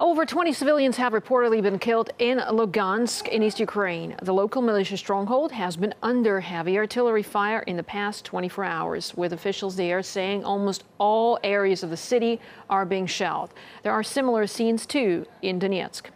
Over 20 civilians have reportedly been killed in Lugansk in East Ukraine. The local militia stronghold has been under heavy artillery fire in the past 24 hours, with officials there saying almost all areas of the city are being shelled. There are similar scenes too in Donetsk.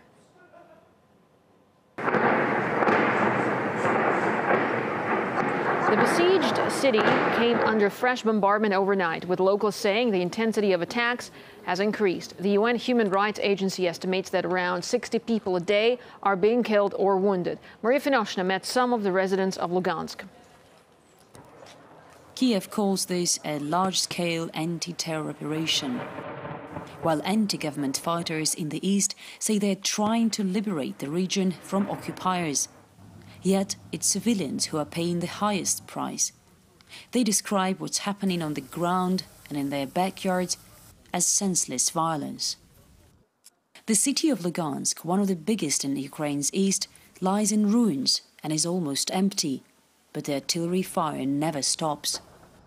The besieged city came under fresh bombardment overnight, with locals saying the intensity of attacks has increased. The UN Human Rights Agency estimates that around 60 people a day are being killed or wounded. Maria Finoshina met some of the residents of Lugansk. Kiev calls this a large-scale anti-terror operation, while anti-government fighters in the east say they're trying to liberate the region from occupiers. Yet it's civilians who are paying the highest price. They describe what's happening on the ground and in their backyards as senseless violence. The city of Lugansk, one of the biggest in Ukraine's east, lies in ruins and is almost empty, but the artillery fire never stops.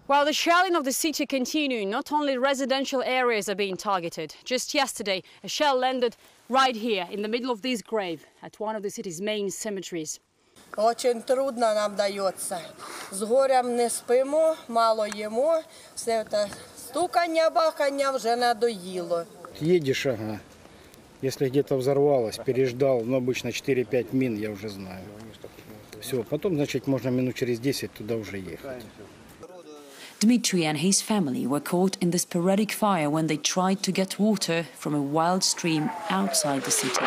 While the shelling of the city continues, not only residential areas are being targeted. Just yesterday, a shell landed right here in the middle of this grave at one of the city's main cemeteries. Очень трудно нам дается. З горем не спимо, мало їмо. Все це стукання, бахання вже надоїло. Едешь, ага. Если где-то взорвалось, переждал, но обычно 4-5 мин, я уже знаю. Все, потом, значит, можно минут через 10 туда уже ехать. Dmitry and his family were caught in the sporadic fire when they tried to get water from a wild stream outside the city.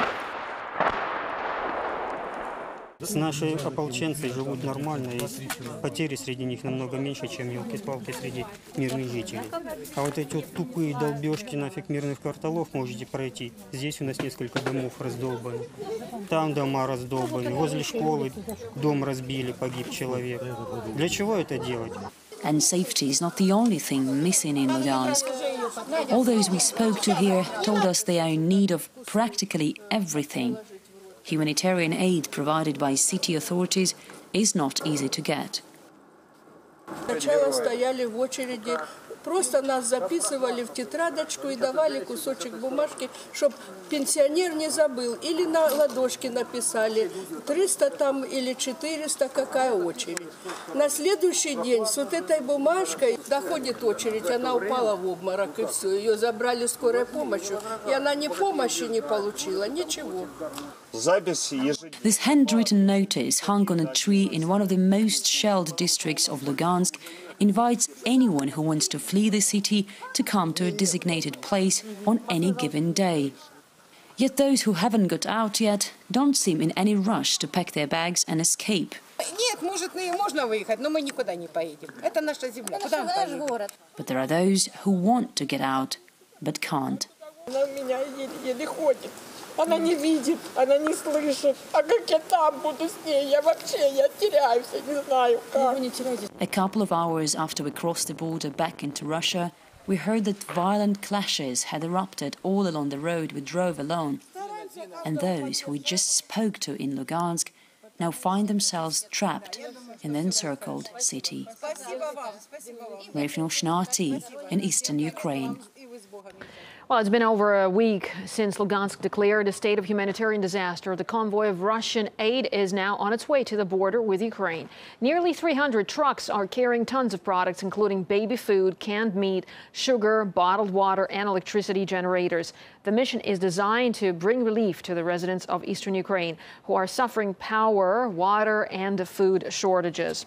Наши ополченцы живут нормально, и потери среди них намного меньше, чем елки-палки среди мирных жителей. А вот эти вот тупые долбежки нафиг мирных кварталов можете пройти. Здесь у нас несколько домов раздолбаны. Там дома раздолбаны. Возле школы дом разбили, погиб человек. Для чего это делать? And safety is not the only thing missing in Lugansk. All those we spoke to here told us they are in need of practically everything. Humanitarian aid provided by city authorities is not easy to get. Сначала стояли в очереди, Просто нас записывали в тетрадочку и давали кусочек бумажки, чтобы пенсионер не забыл. Или на ладошке написали 300 там или 400, какая очередь. На следующий день с вот этой бумажкой доходит очередь, она упала в обморок и все. Ее забрали скорой помощью, и она ни помощи не получила, ничего. This handwritten notice hung on a tree in one of the most shelled districts of Lugansk invites anyone who wants to flee the city to come to a designated place on any given day. Yet those who haven't got out yet don't seem in any rush to pack their bags and escape. But there are those who want to get out but can't. Она не видит, она не слышит. А как я там буду с ней? Я вообще, я теряюсь, я не знаю как. A couple of hours after we crossed the border back into Russia, we heard that violent clashes had erupted all along the road we drove alone. And those who we just spoke to in Lugansk now find themselves trapped in the encircled city. Revno Shnati in eastern Ukraine. Well, it's been over a week since Lugansk declared a state of humanitarian disaster. The convoy of Russian aid is now on its way to the border with Ukraine. Nearly 300 trucks are carrying tons of products, including baby food, canned meat, sugar, bottled water, and electricity generators. The mission is designed to bring relief to the residents of eastern Ukraine who are suffering power, water, and food shortages.